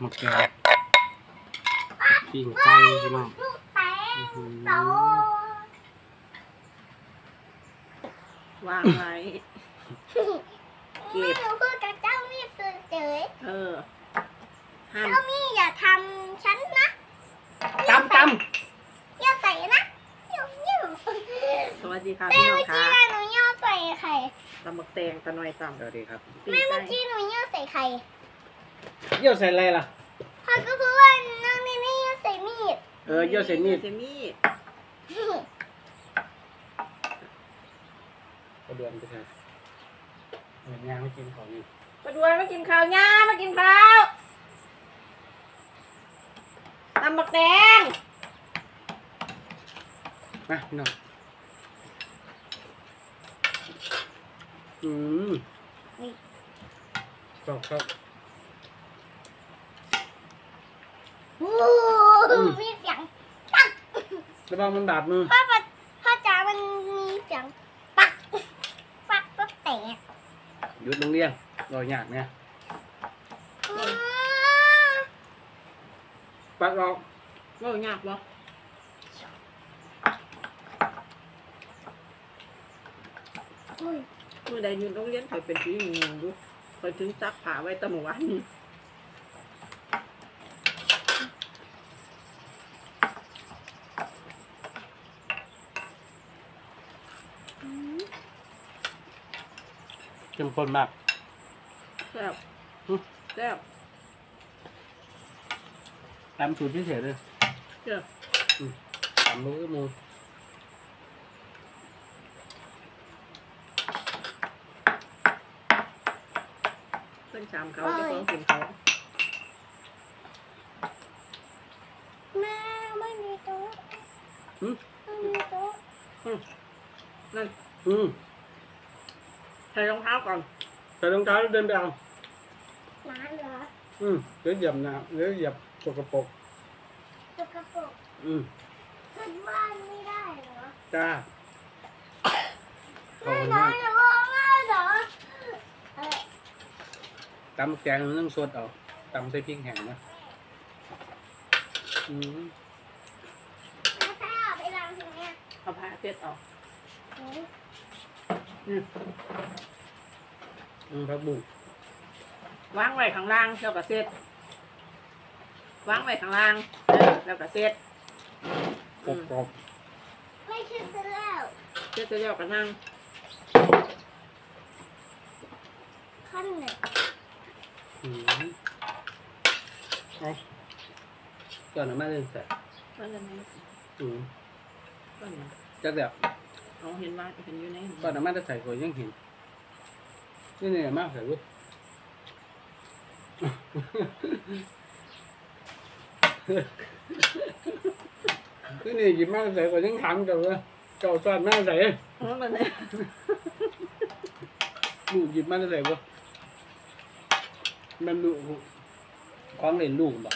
หมึกแกงปิ้งไก่พี่น้องลูกแตงโตวางไว้ไม่รู้พูดกับเจ้ามี่เฉยเออห้ามเจ้ามีอย่าทำฉันนะตำตอย่าใส่นะย่าอย่าสวัสดีค่ะแม่พี่น้องคะแม่เมื่อกี้หนูย่อใส่ไข่ตำบักแตงตะนอยตำำสวัสดีครับแม่เมื่อกี้หนูย่อใส่ไข่ เยี่ยวใส่อะไรล่ะ พ่อก็พูดว่าน้องนี่นี่ย่อใส่มีดเออเยี่ยวใส่มีดใส่มีดกระเดือนไปเถอะเหมือนยางไม่กินของนี่มาด้วยมากินข้าวย่ามากินข้าวตำบักแตงมาพี่น้องอืมชอบชอบ โอ้ อืม มีเสียง ระวังมันบาดมือพ่อพ่อพ่อจ๋ามันมีเสียงปักปักปักแตกหยุดโรงเรียนรอยากเนี่ยอ้าปัดออกว่ายากบ่อุ้ยเมื่อใดอยู่โรงเรียนเคยเป็นพี่งูดูเคยถึงซักผ้าไว้แตะหมู่วันนี้ อืม เข้มข้นมาก แซ่บอืมแซ่บตำสูตรพิเศษเลยเจ้าตำมือมือเพิ่นชามเขาจะต้องกินเขาแม่ไม่มีโต๊ะอืมไม่มีโต๊ะนั่นอืมใส่รองเท้าก่อนใส่รองเท้าแล้วเดินไปเอาร้านเหรออืมเดี๋ยวเหยียบน้ำเดี๋ยวเหยียบสกปรกสกปรกอืมขึ้นบ้านไม่ได้เหรอจ้าขอบแม่คุณน้อมายกอย่าบอกแม่เหรอเออตำแกงมันต้องสดเอาตำใส่พริกแห้งนะอืมแม่แพ้เอาไปล้างทีเนี้ยเอาผ้าเช็ดออก อืมผักบุ้งวางไว้ข้างล่างแล้วก็เช็ดวางไว้ข้างล่างเออแล้วก็เช็ดกรอบกรอบไม่ใช่เสร็จแล้วเช็ดจะยวกันนั่งขั้นหนึ่งอืมเอาก่อนเอามาเลยใส่ว่าจะไหนอืมว่าไหนจักเดี๋ยว เอาเห็นว่าเห็นอยู่ในก่อนเอามาจะใส่ก่อนยังเห็นนี่เนี่ยมากใส่ลูกคือนี่หยิบมาใส่ก่อนยังถามเจ้าว่าเจ้าสอนมาใส่เออมันไหนลูกหยิบมาใส่บ่มันลูกของเล่นลูกบ่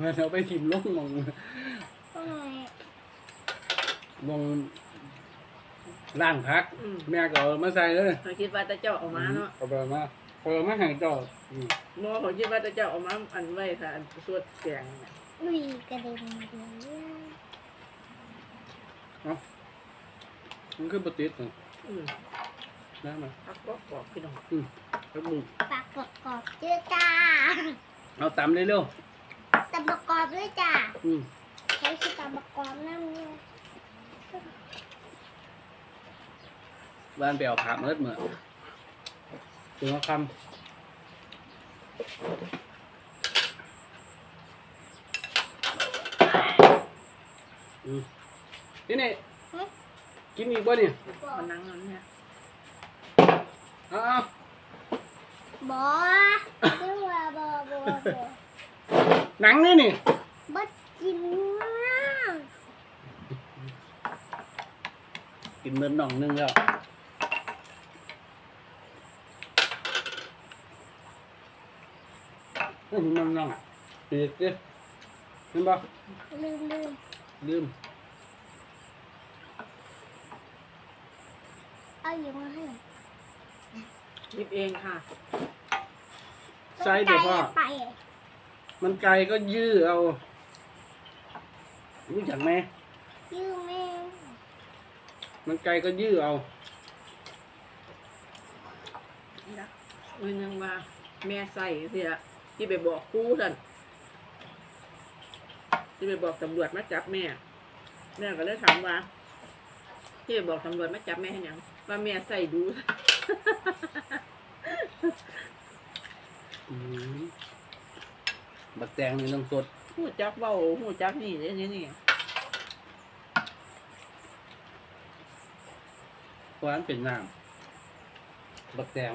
มันเอาไปทิมลงมองทำไม มองล่างพัก อืมแม่ก็เอามาใส่เลยเขาคิดว่าจะเจ้าเออกมาเนาะเอาไปมาเอาไปมาให้เจ้าอืมโมเขาคิดว่าจะเจ้าเออกมาอันไว้ค่ะอันสวดแกงเนี่ยลุยกระเด็นเลยมันคือปฏิทินอืมนะมาพักก็กรอบพี่น้องแล้วมึงปากประกอบเจือจ้าเอาตำเร็วแต่ประกอบด้วยจ้าๆอืม ใช้คือตาประกอบนั่นเนี่ย บ้านไปเอาผักมาเล็ดเหมือนถึงเอาคำอืมนี่นี่กินอีกบ่เนี่ยมันนั่งนั่นเนี่ยเอาเอาบอไม่ว่าบอบอบอหนังนี่นี่บัดกินมากกินเหมือนหน่องนึงแล้ว นี่มันน่องอะปีกดิเห็นบ่ลืมลืมลืมเอาอยู่มาให้หยิบเองค่ะไซส์เดี๋ยวพ่อ ไปมันไกลก็ยื้อเอา รู้จักไหมยืมแม่มันไกลก็ยื้อเอานะมือนึงว่าแม่ใส่เสีย ที่ไปบอกครูท่านที่ไปบอกตำรวจมาจับแม่ แม่ก็เลยถามว่า ที่ไปบอกตำรวจมาจับแม่ให้หยังว่าแม่ใส่ดูอืมบักแตงนี่น้ำสดหูจักเบ้าหูจักนี่นี่นี่นี่เพราะฉะนั้นเป็นน้ำบักแตง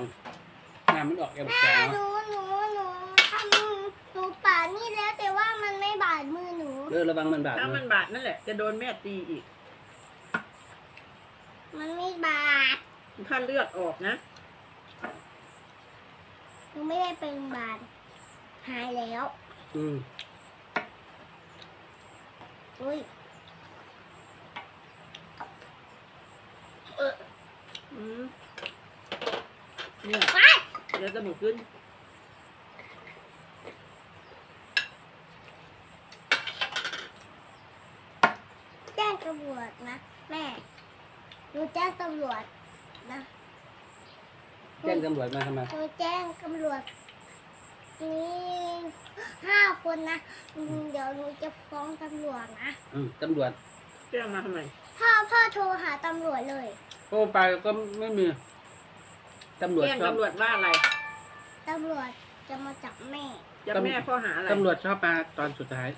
น้ำมันออกแก่บักแตแม่งหนูเนาะ หนูหนูทำหนูป่านี่แล้วแต่ว่ามันไม่บาดมือหนู เออระวังมันบาดถ้ามันะนบาดนั่นแหละ จะโดนแม่ตีอีก มันไม่บาดถ้าเลือดออกนะหนูไม่ได้เป็นบาดหายแล้ว อืมอุ้ยอืมเนี่ยไปเดี๋ยวจะหมุนขึ้น แจ้ง ตำรวจนะ แม่หนูแจ้งตำรวจนะแจ้งตำรวจมาทำไมหนูแจ้งตำรวจนี่ห้าคนนะอืมเดี๋ยวหนูจะฟ้องตำรวจนะอืมตำรวจแจ้งมาทำไมพ่อพ่อโทรหาตำรวจเลยโอ้ไปก็ไม่มีตำรวจแจ้งชอบตำรวจว่าอะไรตำรวจจะมาจับแม่จะแม่ข้อหาอะไรตำรวจชอบมาตอนสุดท้าย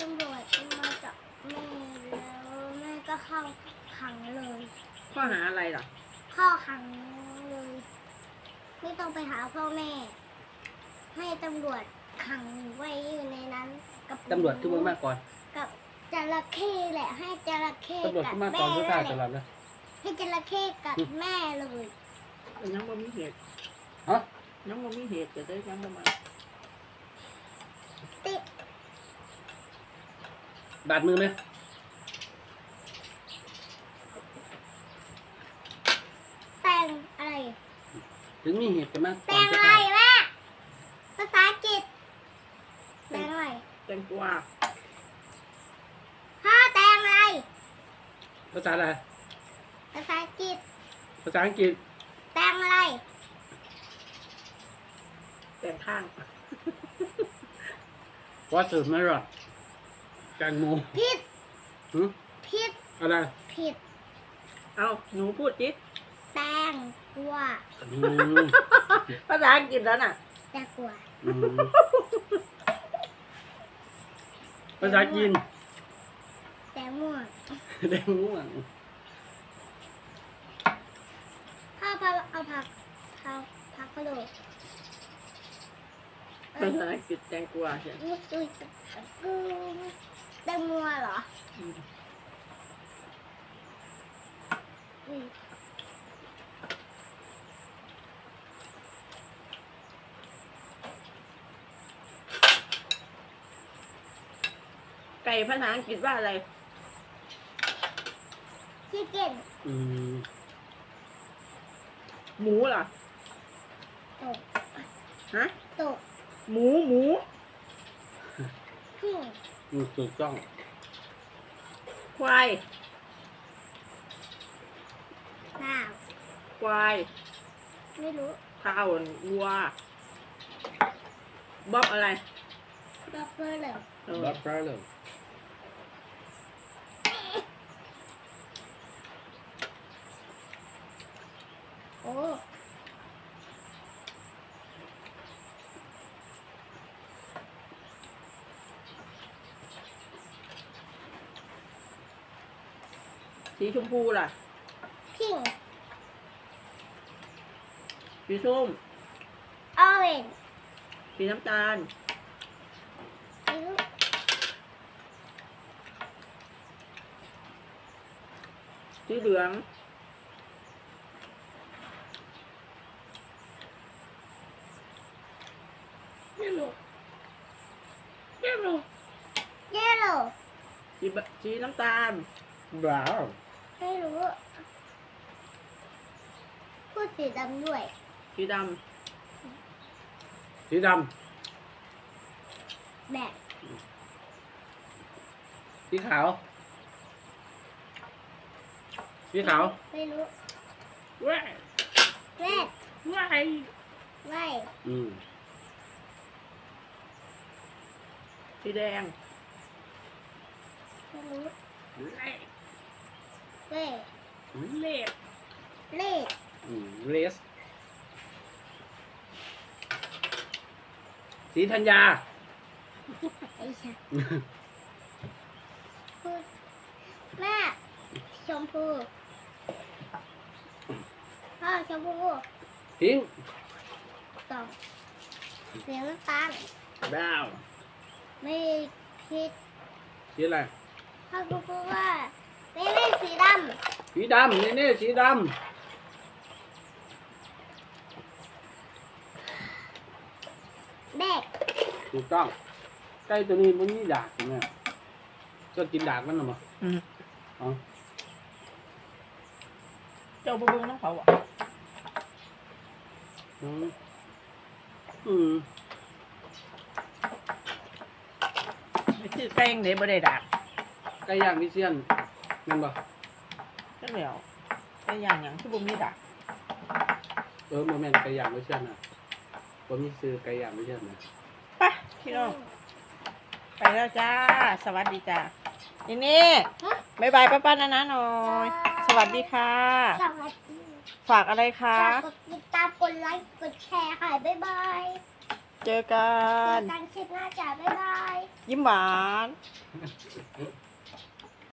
ตำรวจจะมาจับแม่แล้วแม่ก็ เข้าขังเลย ข้อหาอะไรล่ะ เข้าขังเลย ไม่ต้องไปหาพ่อแม่ ให้ตำรวจขังไว้อยู่ในนั้น กับตำรวจทุกคนมากก่อน กับจระเข้แหละ ให้จระเข้ตำรวจกัทุดกมากแม่ก่อนก็ทราบตนั่นลแหอละดนะให้จระเข้กัดแม่เลยยังบ่มีเหตุฮะยังบ่มีเหตุจะได้ยังบ่มาติดบาดมือไหม แปลงอะไร ถึงมีเหตุจะมาแปลก่อนงสุดอะไรท้ายแม่ภาษาอังกฤษแปลงอะไรแตงกวาพ่อแปลงอะไร ภาษาอะไร ภาษาอังกฤษ ภาษาอังกฤษแปลงอะไร แตงข้างว่าสืบไม่หรอกแตงโมผิดหึผิดอะไร ผิด เอาหนูพูดจิ แตงกวาอืมภาษาอังกฤษแล้วน่ะแตงกวาอืมภาษาจีนแตงม่วงแดงม่วงพ่อพาเอาผักเอาผักกระโดดเอ้ภายษาอังกฤษแตงกวาใช่อุ้ยอุ้ยอุ้ยแตงมัวเหรอ อืม อุ้ย ก่ภาษาอังกฤษว่าอะไร ชิคเก้นอืมหมูเหรอ ตกฮะ ตกหมูหมูพึ่งอืมถูกต้อง ควายข้าวควายไม่รู้ข้าววัวบ๊อบอะไร บัฟเฟอร์เลย เออบัฟเฟอร์เลย โอ้ สีชมพูล่ะพิงสีส้มออเรนสีน้ำตาลไม่รู้สีเหลืองไม่รู้เยลโลเยลโล่สีบสีน้ำตาลบราว ไม่รู้ พูด สีดำด้วย สีดสีดแบบำสีขาว สีขาวไม่รู้ว้ายแรดว้ายไว้อืมสีแดงไม่รู้เล็กเว้ยเล็กเลขอืม เรสสีธัญญา ไอ้ชะพูดแม่ชมพูพ่อชมพูพิงค์ต่อเสียงน้ำตาลดาวไม่ผิดสีอะไร พ่อกูพูดว่าไม่เล่นสีดสีดำนี่นี่สีดำแบกำ ถูกต้องไก่ตัวนี้มันมีดากใช่ไหมก็กินดากมันหรอมั้งอืม อ๋อเจ้าบุ้งน้องเขาอะอืมอืมไม่ชื่อแกงเดี๋ยวบ่ได้ดักไก่ย่างวิเชียนนั่นบ่ก็เหลียวไอ้อย่างอย่างที่บุ้งนี่ดักเออโมเมนไก่ย่างวิเชียนนะผมมีซื้อไก่ย่างวิเชียนนะไป พี่น้อง ไปแล้วจ้า สวัสดีจ้านี่นี่บายบายป้าป้านานะหน่อย สวัสดีค่ะ สวัสดีฝากอะไรคะ ฝากกดติดตามกดไลค์กดแชร์ค่ะ บ๊ายบายเจอกัน เจอกันคลิปหน้าจ้าบ๊ายบาย ยิ้มหวาน